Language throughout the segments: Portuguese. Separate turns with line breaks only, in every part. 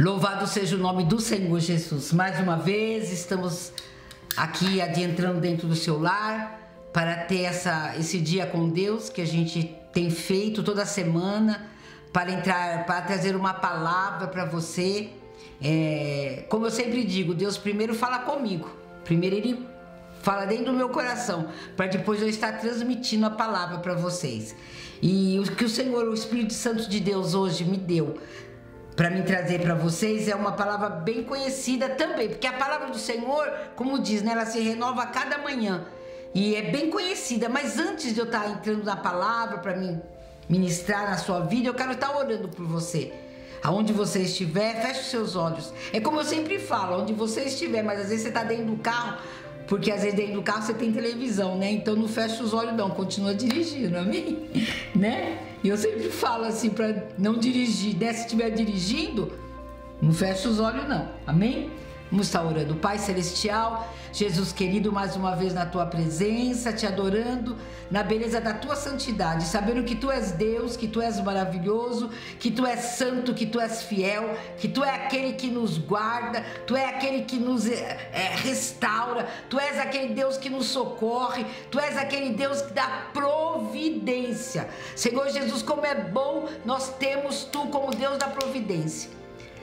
Louvado seja o nome do Senhor Jesus. Mais uma vez estamos aqui adentrando dentro do seu lar para ter essa, esse dia com Deus que a gente tem feito toda semana para entrar, para trazer uma palavra para você. É, como eu sempre digo, Deus primeiro fala comigo. Primeiro Ele fala dentro do meu coração, para depois eu estar transmitindo a palavra para vocês. E o que o Senhor, o Espírito Santo de Deus hoje me deu para me trazer para vocês é uma palavra bem conhecida também, porque a palavra do Senhor, como diz, né, ela se renova a cada manhã e é bem conhecida. Mas antes de eu estar tá entrando na palavra para mim ministrar na sua vida, eu quero estar tá orando por você. Aonde você estiver, feche os seus olhos. É como eu sempre falo, onde você estiver, mas às vezes você está dentro do carro, porque às vezes dentro do carro você tem televisão, né? Então não fecha os olhos não, continua dirigindo, amém? né? E eu sempre falo assim para não dirigir, né? Se estiver dirigindo, não fecha os olhos não, amém? Vamos estar orando. Pai Celestial, Jesus querido, mais uma vez na tua presença, te adorando na beleza da tua santidade, sabendo que tu és Deus, que tu és maravilhoso, que tu és santo, que tu és fiel, que tu é aquele que nos guarda, tu é aquele que nos é, restaura, tu és aquele Deus que nos socorre, tu és aquele Deus que dá providência. Senhor Jesus, como é bom nós temos tu como Deus da providência.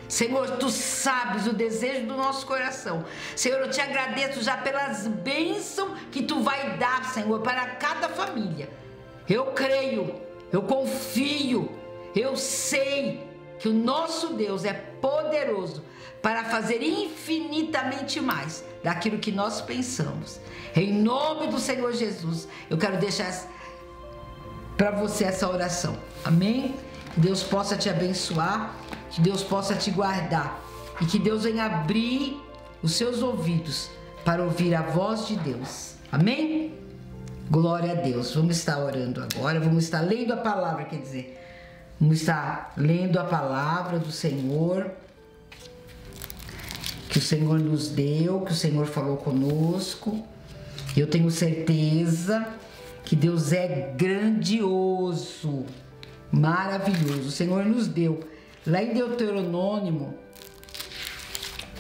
Senhor, tu sabes o desejo do nosso coração. Senhor, eu te agradeço já pelas bênçãos que tu vai dar, Senhor, para cada família. Eu creio, eu confio, eu sei que o nosso Deus é poderoso para fazer infinitamente mais daquilo que nós pensamos. Em nome do Senhor Jesus, eu quero deixar para você essa oração. Amém? Deus possa te abençoar que Deus possa te guardar e que Deus venha abrir os seus ouvidos para ouvir a voz de Deus. Amém? Glória a Deus. Vamos estar orando agora, vamos estar lendo a palavra, quer dizer, vamos estar lendo a palavra do Senhor que o Senhor nos deu, que o Senhor falou conosco. Eu tenho certeza que Deus é grandioso, maravilhoso. O Senhor nos deu Lá em Deuteronômio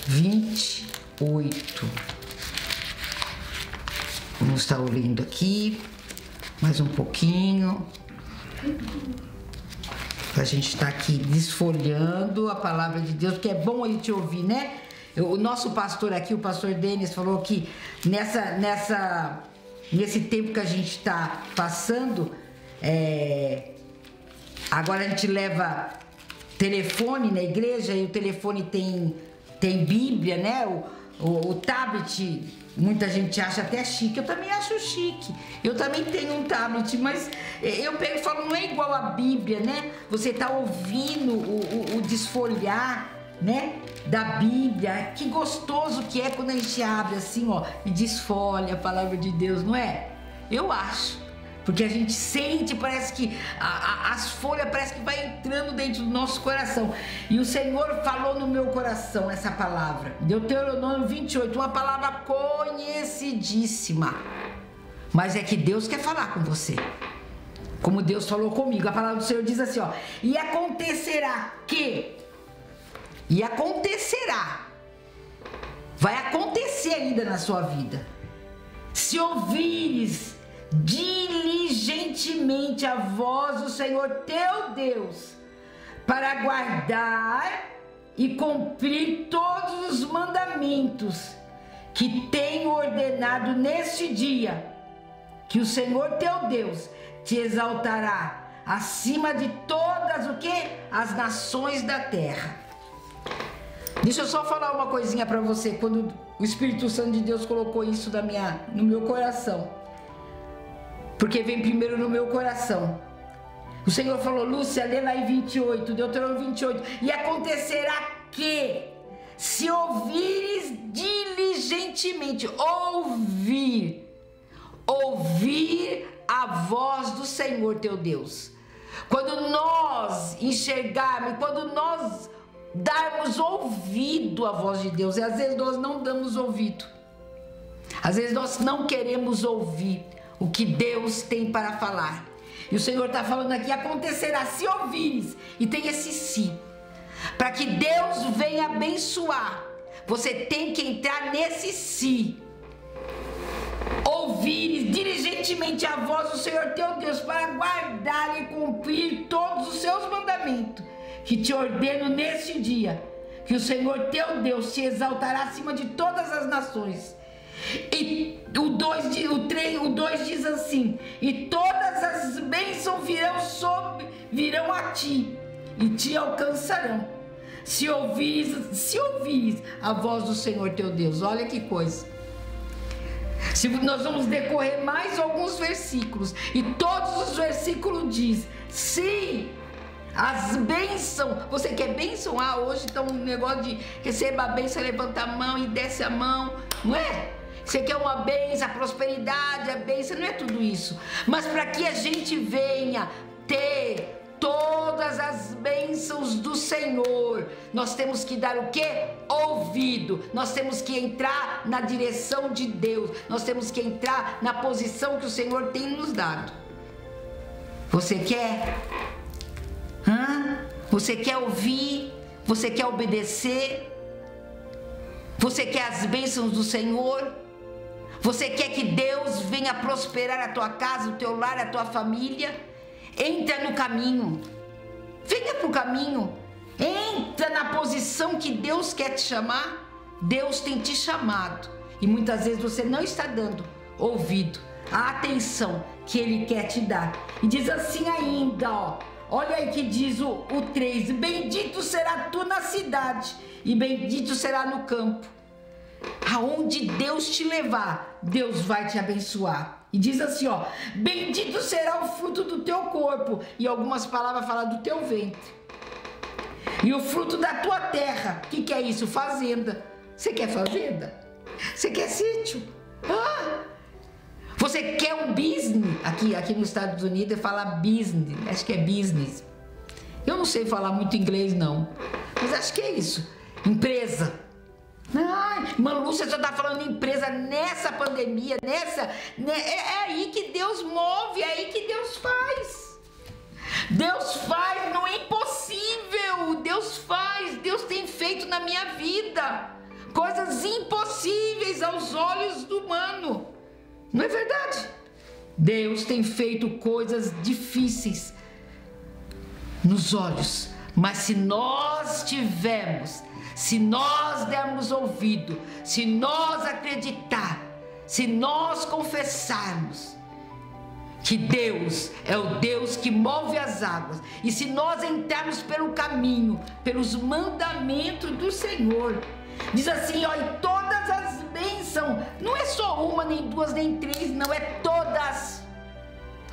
28. Vamos estar lendo aqui mais um pouquinho. A gente está aqui desfolhando a palavra de Deus, porque é bom a gente ouvir, né? O nosso pastor aqui, o pastor Denis, falou que nessa, nessa, nesse tempo que a gente está passando, é, agora a gente leva telefone na igreja e o telefone tem, tem Bíblia, né? O, o, o tablet, muita gente acha até chique. Eu também acho chique. Eu também tenho um tablet, mas eu pego e falo, não é igual a Bíblia, né? Você tá ouvindo o, o, o desfolhar, né? Da Bíblia. Que gostoso que é quando a gente abre assim, ó, e desfolha a palavra de Deus, não é? Eu acho. Porque a gente sente, parece que a, a, as folhas parece que vai entrando dentro do nosso coração. E o Senhor falou no meu coração essa palavra. Deuteronômio 28, uma palavra conhecidíssima. Mas é que Deus quer falar com você. Como Deus falou comigo. A palavra do Senhor diz assim, ó: "E acontecerá que e acontecerá vai acontecer ainda na sua vida. Se ouvires diligentemente a voz do Senhor teu Deus, para guardar e cumprir todos os mandamentos que tenho ordenado neste dia, que o Senhor teu Deus te exaltará acima de todas o que? As nações da terra. Deixa eu só falar uma coisinha para você quando o Espírito Santo de Deus colocou isso na minha, no meu coração porque vem primeiro no meu coração. O Senhor falou, Lúcia, lê lá em 28, Deuteronômio 28, e acontecerá que, se ouvires diligentemente, ouvir, ouvir a voz do Senhor teu Deus. Quando nós enxergarmos, quando nós darmos ouvido à voz de Deus, e às vezes nós não damos ouvido, às vezes nós não queremos ouvir, o que Deus tem para falar. E o Senhor está falando aqui: acontecerá se ouvires, e tem esse se. Para que Deus venha abençoar, você tem que entrar nesse si. Ouvires diligentemente a voz do Senhor teu Deus para guardar e cumprir todos os seus mandamentos que te ordeno neste dia, que o Senhor teu Deus se exaltará acima de todas as nações. E o 2 o o diz assim: E todas as bênçãos virão sobre virão a ti e te alcançarão se ouvires, se ouvires a voz do Senhor teu Deus. Olha que coisa. Se nós vamos decorrer mais alguns versículos e todos os versículos diz: "Sim, as bênçãos, você quer bênção? Ah, hoje está um negócio de receba a bênção, levanta a mão e desce a mão, não é? Você quer uma bênção, a prosperidade, a bênção, não é tudo isso. Mas para que a gente venha ter todas as bênçãos do Senhor. Nós temos que dar o que? Ouvido. Nós temos que entrar na direção de Deus. Nós temos que entrar na posição que o Senhor tem nos dado. Você quer? Hã? Você quer ouvir? Você quer obedecer? Você quer as bênçãos do Senhor? Você quer que Deus venha prosperar a tua casa, o teu lar, a tua família? Entra no caminho. Venha para o caminho. Entra na posição que Deus quer te chamar. Deus tem te chamado. E muitas vezes você não está dando ouvido, a atenção que Ele quer te dar. E diz assim ainda, ó. Olha aí que diz o, o 3: Bendito será tu na cidade, e bendito será no campo. Aonde Deus te levar, Deus vai te abençoar. E diz assim, ó: Bendito será o fruto do teu corpo, e algumas palavras falam do teu ventre. E o fruto da tua terra. O que, que é isso? Fazenda. Você quer fazenda? Você quer sítio? Ah! Você quer um business? Aqui, aqui nos Estados Unidos fala business, acho que é business. Eu não sei falar muito inglês não, mas acho que é isso. Empresa. Ai, Mano Lúcia já tá falando em empresa nessa pandemia, nessa. Né, é, é aí que Deus move, é aí que Deus faz. Deus faz no impossível. Deus faz, Deus tem feito na minha vida coisas impossíveis aos olhos do humano. Não é verdade? Deus tem feito coisas difíceis nos olhos, mas se nós tivermos se nós dermos ouvido, se nós acreditar, se nós confessarmos que Deus é o Deus que move as águas, e se nós entrarmos pelo caminho, pelos mandamentos do Senhor, diz assim, ó, e todas as bênçãos, não é só uma, nem duas, nem três, não é todas.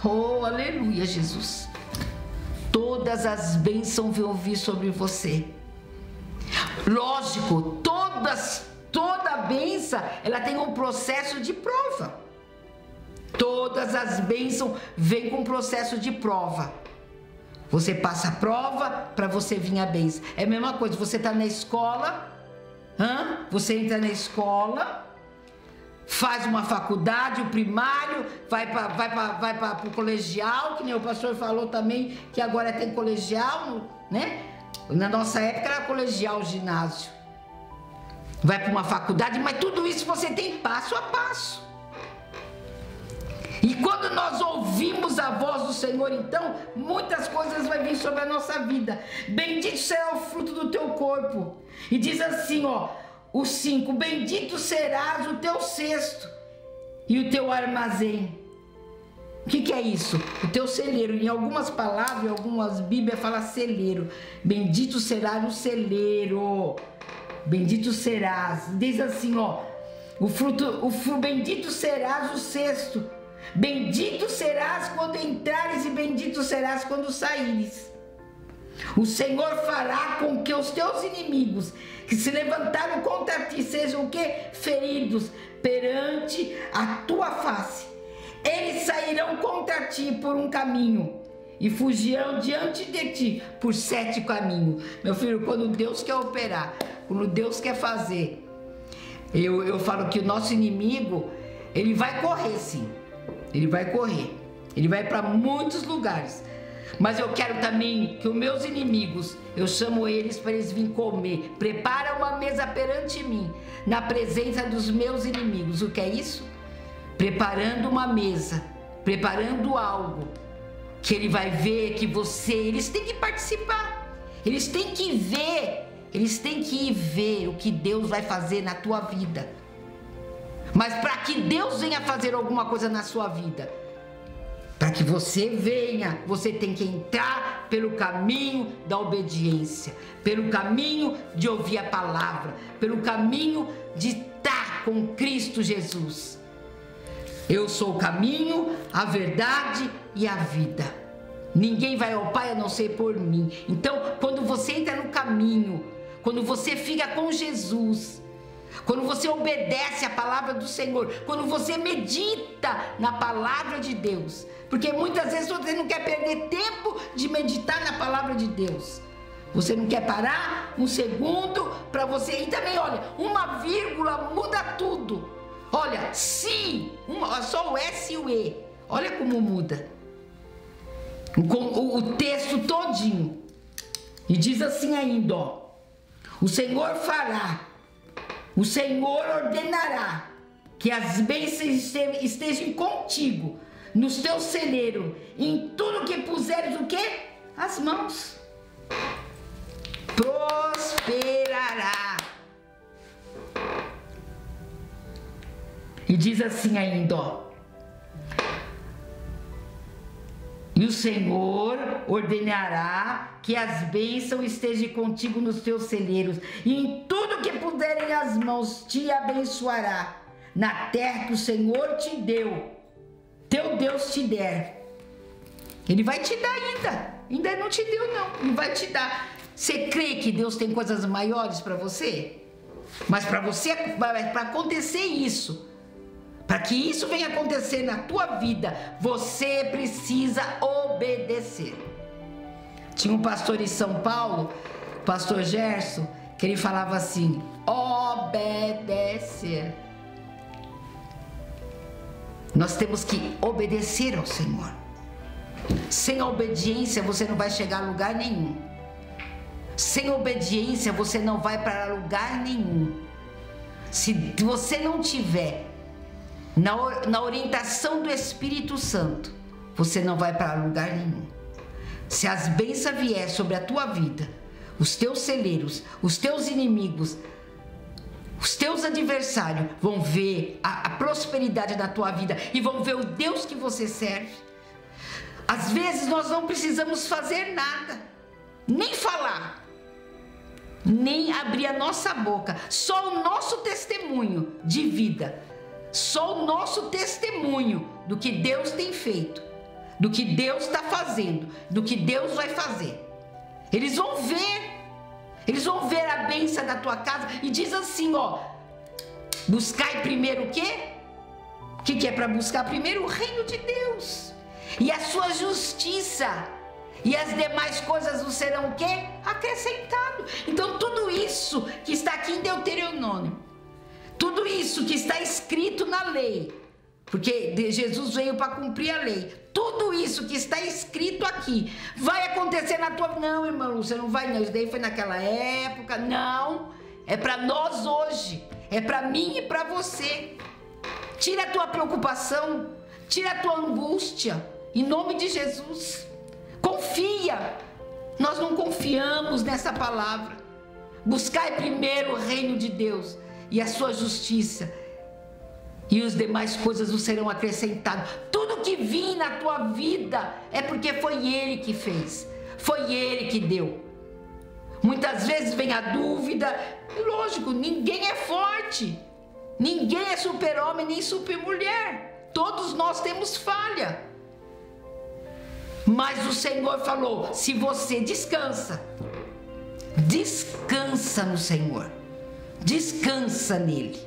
Oh, aleluia, Jesus. Todas as bênçãos vão vir sobre você. Lógico, todas, toda benção, ela tem um processo de prova. Todas as bênçãos vêm com um processo de prova. Você passa a prova para você vir a bênção. É a mesma coisa, você está na escola, hã? você entra na escola, faz uma faculdade, o primário, vai para vai vai o colegial, que nem o pastor falou também, que agora tem colegial, né? Na nossa época era colegial, ginásio. Vai para uma faculdade, mas tudo isso você tem passo a passo. E quando nós ouvimos a voz do Senhor, então, muitas coisas vão vir sobre a nossa vida. Bendito será o fruto do teu corpo. E diz assim, ó, o 5: Bendito serás o teu cesto e o teu armazém. O que, que, é isso? O teu celeiro. Em algumas palavras, em algumas Bíblias fala celeiro. Bendito será o celeiro. Bendito serás. Diz assim, ó. O fruto, o fruto, bendito serás o cesto. Bendito serás quando entrares e bendito serás quando saíres. O Senhor fará com que os teus inimigos que se levantaram contra ti sejam o que? Feridos perante a tua face. Sairão contra ti por um caminho e fugirão diante de ti por sete caminhos. Meu filho, quando Deus quer operar, quando Deus quer fazer, eu, eu falo que o nosso inimigo, ele vai correr sim, ele vai correr, ele vai para muitos lugares, Mas eu quero também que os meus inimigos, eu chamo eles para eles virem comer. Prepara uma mesa perante mim, na presença dos meus inimigos. O que é isso? Preparando uma mesa, preparando algo que ele vai ver que você, eles têm que participar. Eles têm que ver, eles têm que ver o que Deus vai fazer na tua vida. Mas para que Deus venha fazer alguma coisa na sua vida, para que você venha, você tem que entrar pelo caminho da obediência, pelo caminho de ouvir a palavra, pelo caminho de estar com Cristo Jesus. Eu sou o caminho, a verdade e a vida. Ninguém vai ao Pai a não ser por mim. Então, quando você entra no caminho, quando você fica com Jesus, quando você obedece a palavra do Senhor, quando você medita na palavra de Deus, porque muitas vezes você não quer perder tempo de meditar na palavra de Deus. Você não quer parar um segundo para você. E também, olha, uma vírgula muda tudo. Olha, se, uma, só o S e o E. Olha como muda. Com o, o texto todinho. E diz assim ainda, ó. O Senhor fará, o Senhor ordenará que as bênçãos estejam contigo nos teus celeiros, em tudo que puseres o quê? As mãos. Prosperará. E diz assim ainda, ó. E o Senhor ordenará que as bênçãos estejam contigo nos teus celeiros, e em tudo que puderem as mãos te abençoará, na terra que o Senhor te deu teu Deus te der, Ele vai te dar ainda. Ainda não te deu, não. Ele vai te dar. Você crê que Deus tem coisas maiores para você? Mas para você, para acontecer isso, para que isso venha acontecer na tua vida, você precisa obedecer. Tinha um pastor em São Paulo, pastor Gerson, que ele falava assim: obedecer. Nós temos que obedecer ao Senhor. Sem obediência você não vai chegar a lugar nenhum. Sem obediência você não vai para lugar nenhum. Se você não tiver na, na orientação do Espírito Santo, você não vai para lugar nenhum. Se as bênçãos vier sobre a tua vida, os teus celeiros, os teus inimigos, os teus adversários vão ver a, a prosperidade da tua vida e vão ver o Deus que você serve. Às vezes nós não precisamos fazer nada, nem falar, nem abrir a nossa boca, só o nosso testemunho de vida, só o nosso testemunho do que Deus tem feito, do que Deus está fazendo, do que Deus vai fazer. Eles vão ver eles vão ver a benção da tua casa e diz assim, ó: Buscai primeiro o quê? O que, que é para buscar primeiro o reino de Deus e a sua justiça. E as demais coisas não serão o quê? Acrescentado. Então tudo isso que está aqui em Deuteronômio, tudo isso que está escrito na lei, porque Jesus veio para cumprir a lei. Tudo isso que está escrito aqui vai acontecer na tua. Não, irmão, você não vai, não. Isso daí foi naquela época. Não. É para nós hoje. É para mim e para você. Tira a tua preocupação. Tira a tua angústia. Em nome de Jesus. Confia. Nós não confiamos nessa palavra. Buscai primeiro o reino de Deus e a sua justiça e as demais coisas não serão acrescentadas. Tudo que vir na tua vida é porque foi Ele que fez, foi Ele que deu. Muitas vezes vem a dúvida, lógico, ninguém é forte, ninguém é super-homem nem super-mulher, todos nós temos falha. Mas o Senhor falou: se você descansa, descansa no Senhor, descansa nele.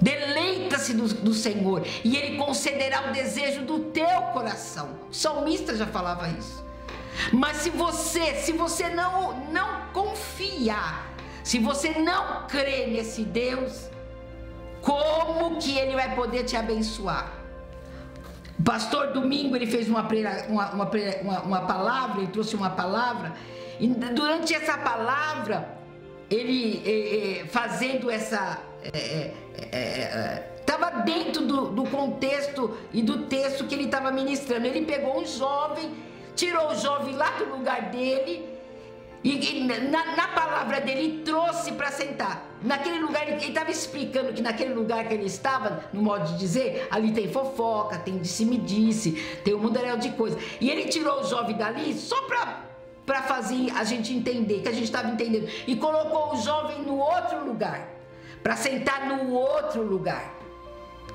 Deleita-se do, do, Senhor e Ele concederá o desejo do teu coração. O salmista já falava isso. Mas se você, se você não, não confiar, se você não crê nesse Deus, como que Ele vai poder te abençoar? O pastor domingo ele fez uma, uma, uma, uma palavra, ele trouxe uma palavra, e durante essa palavra, ele é, é, fazendo essa. Estava é, dentro do, do contexto e do texto que ele estava ministrando. Ele pegou um jovem, tirou o jovem lá do lugar dele e, na, na, palavra dele, trouxe para sentar. Naquele lugar, ele estava explicando que naquele lugar que ele estava, no modo de dizer, ali tem fofoca, tem disse-me-disse, tem um mundaréu de coisas. E ele tirou o jovem dali só para para fazer a gente entender, que a gente estava entendendo. E colocou o jovem no outro lugar, para sentar no outro lugar.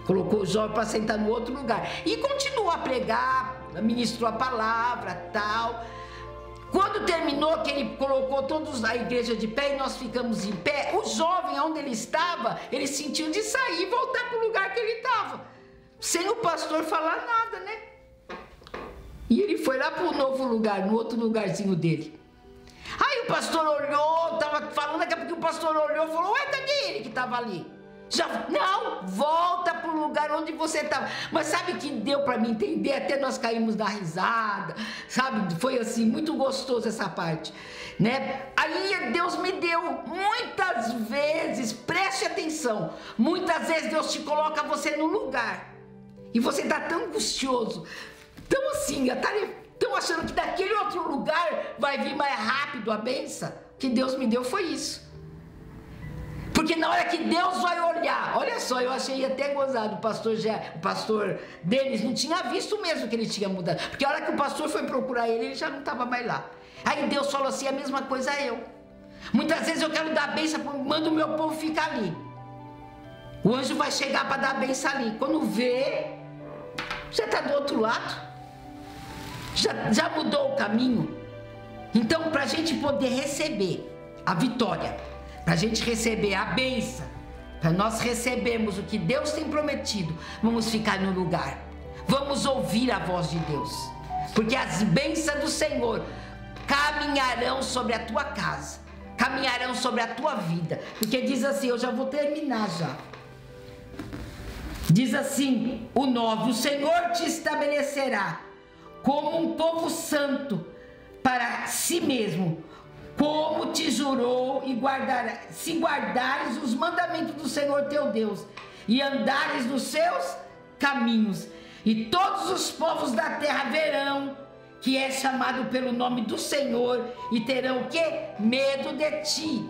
Colocou o jovem para sentar no outro lugar. E continuou a pregar, ministrou a palavra, tal. Quando terminou, que ele colocou todos a igreja de pé e nós ficamos em pé, o jovem, onde ele estava, ele sentiu de sair e voltar para o lugar que ele estava, sem o pastor falar nada, né? E ele foi lá para o novo lugar, no outro lugarzinho dele. Aí o pastor olhou, estava falando, daqui a pouco o pastor olhou e falou: Ué, cadê ele que estava ali? Já, não, volta para o lugar onde você estava. Mas sabe que deu para me entender? Até nós caímos da risada, sabe? Foi assim, muito gostoso essa parte, né? Aí Deus me deu muitas vezes, preste atenção, muitas vezes Deus te coloca você no lugar e você está tão angustioso, tão assim, tão achando que daquele outro lugar vai vir mais rápido a benção. que Deus me deu foi isso. Porque na hora que Deus vai olhar, olha só, eu achei até gozado, o pastor, já, o pastor Denis não tinha visto mesmo que ele tinha mudado. Porque a hora que o pastor foi procurar ele, ele já não estava mais lá. Aí Deus falou assim: a mesma coisa eu. Muitas vezes eu quero dar bênção, manda o meu povo ficar ali. O anjo vai chegar para dar bênção ali. Quando vê, já está do outro lado. Já, já mudou o caminho. Então, para a gente poder receber a vitória, para a gente receber a benção, para nós recebermos o que Deus tem prometido, vamos ficar no lugar, vamos ouvir a voz de Deus, porque as bênçãos do Senhor caminharão sobre a tua casa, caminharão sobre a tua vida, porque diz assim: eu já vou terminar já. Diz assim: o 9: O Senhor te estabelecerá como um povo santo para si mesmo como te jurou e guardar, se guardares os mandamentos do Senhor teu Deus e andares nos seus caminhos, e todos os povos da terra verão que é chamado pelo nome do Senhor e terão que medo de ti.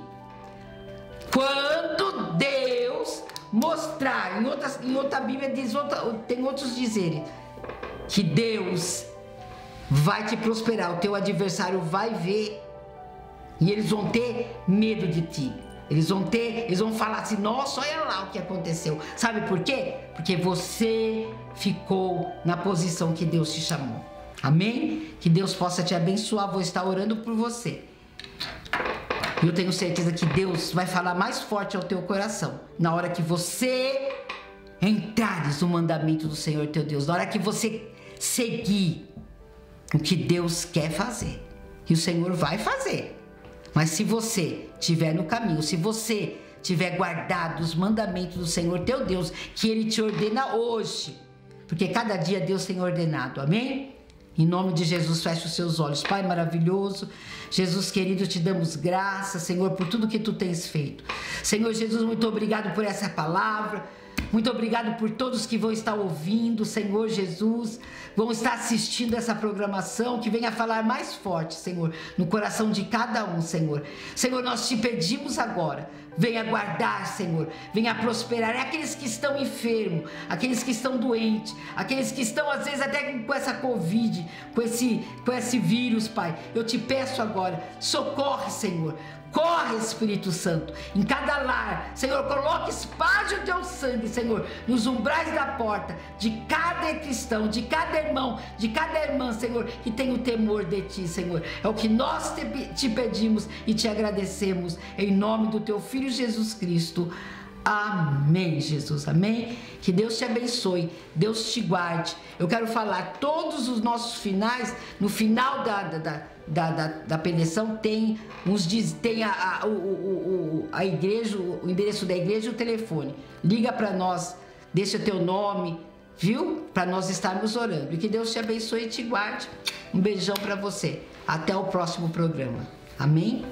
Quando Deus mostrar, em, outras, em outra Bíblia diz outra, tem outros dizeres que Deus vai te prosperar, o teu adversário vai ver e eles vão ter medo de ti. Eles vão ter, eles vão falar assim: "Nossa, olha lá o que aconteceu". Sabe por quê? Porque você ficou na posição que Deus te chamou. Amém? Que Deus possa te abençoar. Vou estar orando por você. Eu tenho certeza que Deus vai falar mais forte ao teu coração na hora que você entrares no mandamento do Senhor teu Deus, na hora que você seguir o que Deus quer fazer. E o Senhor vai fazer. Mas se você estiver no caminho, se você tiver guardado os mandamentos do Senhor teu Deus, que Ele te ordena hoje, porque cada dia Deus tem ordenado, amém? Em nome de Jesus, feche os seus olhos. Pai maravilhoso, Jesus querido, te damos graça, Senhor, por tudo que tu tens feito. Senhor Jesus, muito obrigado por essa palavra. Muito obrigado por todos que vão estar ouvindo, Senhor Jesus, vão estar assistindo essa programação, que venha falar mais forte, Senhor, no coração de cada um, Senhor. Senhor, nós te pedimos agora, venha guardar, Senhor, venha prosperar. É aqueles que estão enfermos, aqueles que estão doentes, aqueles que estão às vezes até com essa Covid, com esse, com esse vírus, Pai. Eu te peço agora, socorre, Senhor. Corre, Espírito Santo, em cada lar. Senhor, coloque espalhe o teu sangue, Senhor, nos umbrais da porta de cada cristão, de cada irmão, de cada irmã, Senhor, que tem o temor de ti, Senhor. É o que nós te, te pedimos e te agradecemos em nome do teu filho Jesus Cristo. Amém, Jesus. Amém. Que Deus te abençoe, Deus te guarde. Eu quero falar todos os nossos finais, no final da, da, da, da, da preleção tem uns tem a, a, o, o, a igreja, o endereço da igreja e o telefone. Liga para nós, deixa teu nome, viu? Para nós estarmos orando. E que Deus te abençoe e te guarde. Um beijão para você. Até o próximo programa. Amém?